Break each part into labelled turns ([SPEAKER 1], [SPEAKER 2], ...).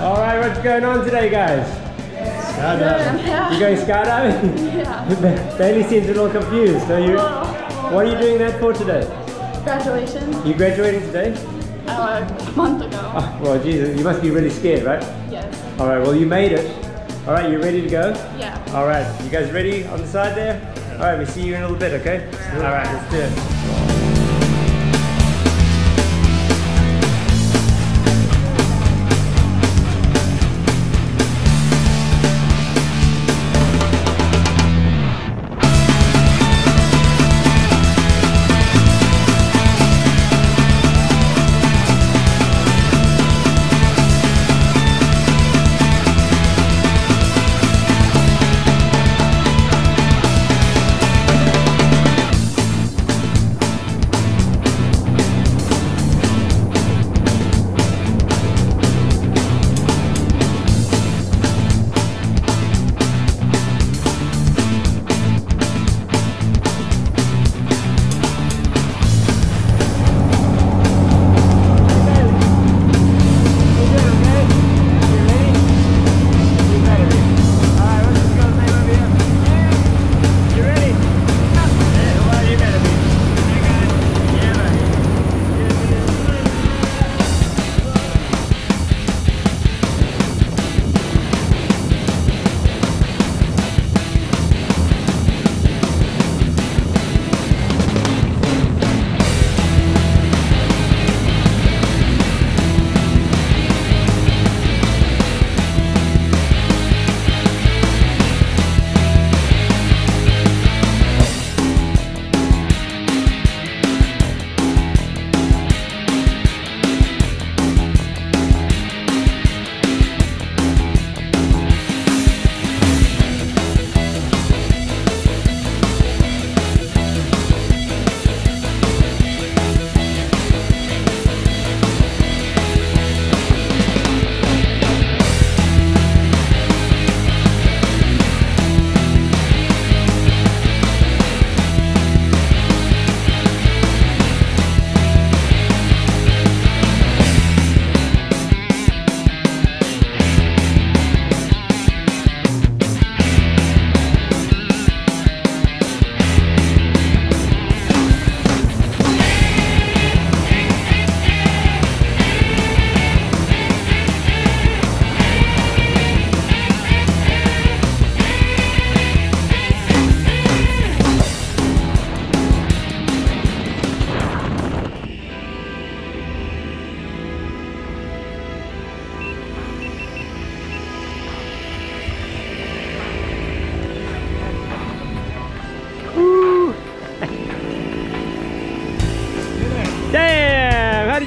[SPEAKER 1] what's going on today, guys?
[SPEAKER 2] Yeah.
[SPEAKER 1] You going skydiving?
[SPEAKER 2] yeah.
[SPEAKER 1] Bailey seems a little confused. So you, what are you doing that for today?
[SPEAKER 2] Graduation
[SPEAKER 1] You graduating today?
[SPEAKER 2] uh, a month ago.
[SPEAKER 1] Oh, well, Jesus, you must be really scared, right?
[SPEAKER 2] Yes.
[SPEAKER 1] All right, well, you made it. All right, you ready to go?
[SPEAKER 2] Yeah.
[SPEAKER 1] All right, you guys ready on the side there? All right, we'll see you in a little bit, okay? All right, let's do it.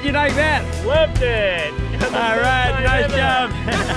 [SPEAKER 1] You like that?
[SPEAKER 3] Flipped it.
[SPEAKER 1] All right, nice job.